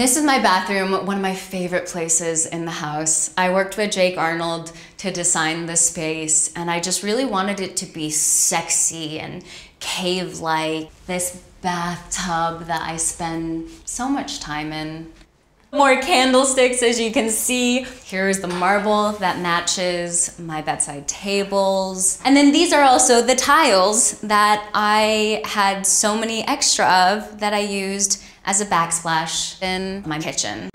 This is my bathroom, one of my favorite places in the house. I worked with Jake Arnold to design the space, and I just really wanted it to be sexy and cave like. This bathtub that I spend so much time in. More candlesticks, as you can see. Here's the marble that matches my bedside tables. And then these are also the tiles that I had so many extra of that I used as a backsplash in my kitchen.